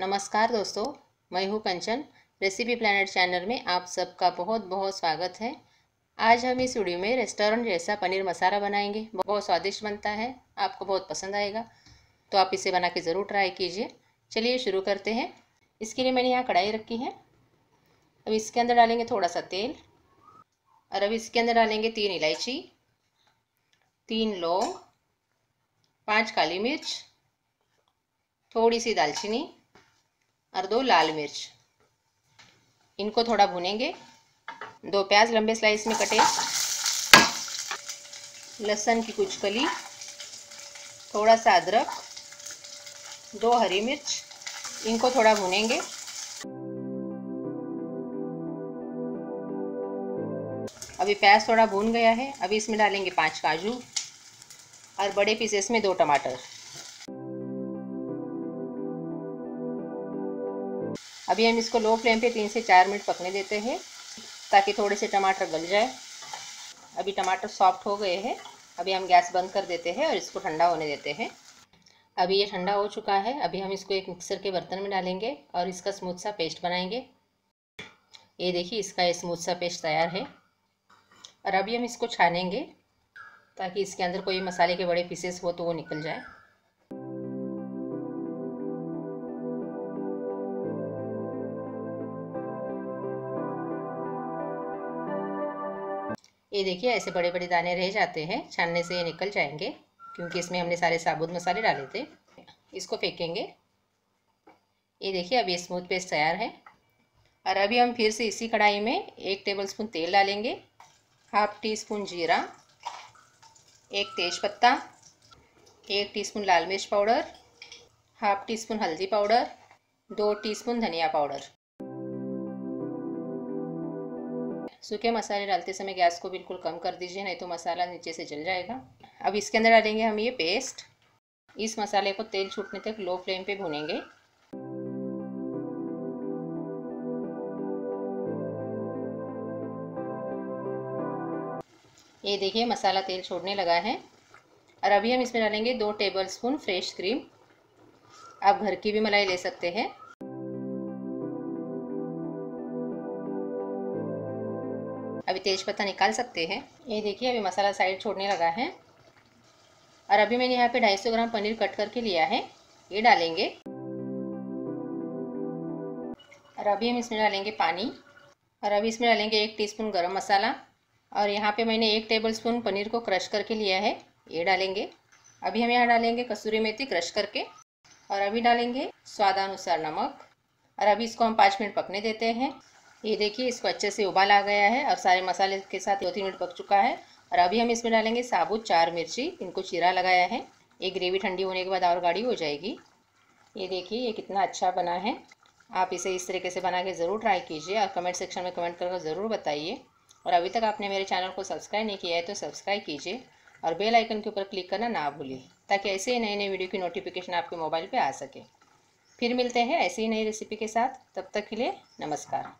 नमस्कार दोस्तों, मैं हूँ कंचन। रेसिपी प्लानट चैनल में आप सबका बहुत बहुत स्वागत है। आज हम इस वीडियो में रेस्टोरेंट जैसा पनीर मसाला बनाएँगे। बहुत स्वादिष्ट बनता है, आपको बहुत पसंद आएगा तो आप इसे बना के ज़रूर ट्राई कीजिए। चलिए शुरू करते हैं। इसके लिए मैंने यहाँ कढ़ाई रखी है। अब इसके अंदर डालेंगे थोड़ा सा तेल। और अब इसके अंदर डालेंगे तीन इलायची, तीन लौंग, पाँच काली मिर्च, थोड़ी सी दालचीनी और दो लाल मिर्च। इनको थोड़ा भुनेंगे। दो प्याज लंबे स्लाइस में कटे। लहसुन की कुछ कली। थोड़ा सा अदरक। दो हरी मिर्च। इनको थोड़ा भुनेंगे। अभी प्याज थोड़ा भून गया है। अभी इसमें डालेंगे पाँच काजू। और बड़े पीसेस में दो टमाटर। अभी हम इसको लो फ्लेम पे तीन से चार मिनट पकने देते हैं, ताकि थोड़े से टमाटर गल जाए। अभी टमाटर सॉफ्ट हो गए हैं, अभी हम गैस बंद कर देते हैं और इसको ठंडा होने देते हैं। अभी ये ठंडा हो चुका है, अभी हम इसको एक मिक्सर के बर्तन में डालेंगे और इसका स्मूथ सा पेस्ट बनाएँगे। ये देखिए, इसका ये स्मूथ सा पेस्ट तैयार है। और अभी हम इसको छानेंगे, ताकि इसके अंदर कोई मसाले के बड़े पीसेस हो तो वो निकल जाए। ये देखिए, ऐसे बड़े बड़े दाने रह जाते हैं, छानने से ये निकल जाएँगे, क्योंकि इसमें हमने सारे साबुत मसाले डाले थे। इसको फेंकेंगे। ये देखिए, अब ये स्मूथ पेस्ट तैयार है। और अभी हम फिर से इसी कढ़ाई में एक टेबलस्पून तेल डालेंगे, हाफ़ टी स्पून जीरा, एक तेज पत्ता एक टीस्पून लाल मिर्च पाउडर, हाफ़ टी स्पून हल्दी पाउडर, दो टीस्पून धनिया पाउडर। सूखे मसाले डालते समय गैस को बिल्कुल कम कर दीजिए, नहीं तो मसाला नीचे से जल जाएगा। अब इसके अंदर डालेंगे हम ये पेस्ट। इस मसाले को तेल छूटने तक लो फ्लेम पे भूनेंगे। ये देखिए, मसाला तेल छोड़ने लगा है। और अभी हम इसमें डालेंगे दो टेबल स्पून फ्रेश क्रीम। आप घर की भी मलाई ले सकते हैं। अभी तेज पत्ता निकाल सकते हैं। ये देखिए, अभी मसाला साइड छोड़ने लगा है। और अभी मैंने यहाँ पे 250 ग्राम पनीर कट करके लिया है। ये डालेंगे। और अभी हम इसमें डालेंगे पानी। और अभी इसमें डालेंगे एक टीस्पून गरम मसाला। और यहाँ पे मैंने एक टेबल स्पून पनीर को क्रश करके लिया है। ये डालेंगे। अभी हम यहाँ डालेंगे कसूरी मेथी क्रश करके। और अभी डालेंगे स्वादानुसार नमक। और अभी इसको हम पाँच मिनट पकने देते हैं। ये देखिए, इसको अच्छे से उबाल आ गया है और सारे मसाले के साथ दो तीन मिनट पक चुका है। और अभी हम इसमें डालेंगे साबुत, चार मिर्ची, इनको चीरा लगाया है। ये ग्रेवी ठंडी होने के बाद और गाढ़ी हो जाएगी। ये देखिए, ये कितना अच्छा बना है। आप इसे इस तरीके से बना के ज़रूर ट्राई कीजिए और कमेंट सेक्शन में कमेंट करके ज़रूर बताइए। और अभी तक आपने मेरे चैनल को सब्सक्राइब नहीं किया है तो सब्सक्राइब कीजिए और बेल आइकन के ऊपर क्लिक करना ना भूलिए, ताकि ऐसे ही नए नए वीडियो की नोटिफिकेशन आपके मोबाइल पर आ सके। फिर मिलते हैं ऐसी ही नई रेसिपी के साथ। तब तक के लिए नमस्कार।